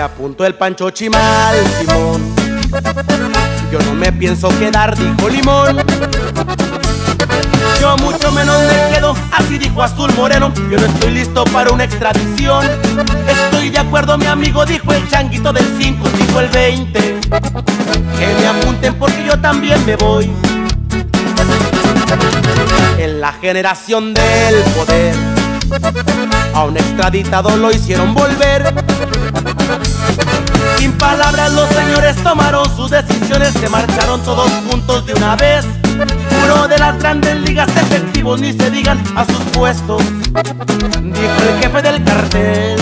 apuntó el Pancho Chimal, Simón. Yo no me pienso quedar, dijo Limón. Yo mucho menos me quedo, así dijo Azul Moreno. Yo no estoy listo para una extradición. Estoy de acuerdo, mi amigo, dijo el changuito del 5, dijo el 20. Que me apunten porque yo también me voy. En la generación del poder, a un extraditado lo hicieron volver. Sin palabras los señores tomaron sus decisiones, se marcharon todos juntos de una vez. Uno de las grandes ligas efectivos, ni se digan a sus puestos, dijo el jefe del cartel.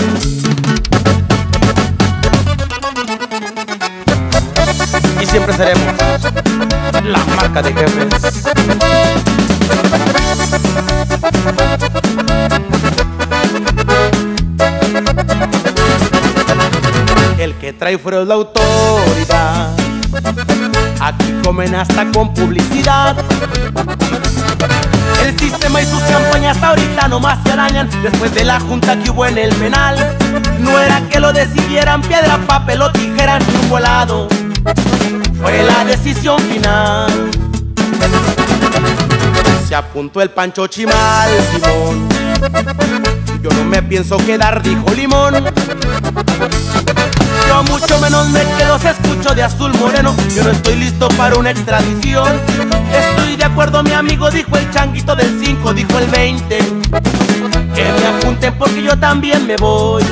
Y siempre seremos la marca de jefes. El que trae fuera es la autoridad. Aquí comen hasta con publicidad. El sistema y sus campañas ahorita nomás se arañan Después de la junta que hubo en el penal No era que lo decidieran piedra, papel o tijera en un volado Fue la decisión final Se apuntó el Pancho Chimal, Simón Yo no me pienso quedar, dijo Limón. Yo mucho menos me quedo se escucho de azul moreno. Yo no estoy listo para una extradición. Estoy de acuerdo mi amigo dijo el changuito del 5 Dijo el 20 Que me apunten porque yo también me voy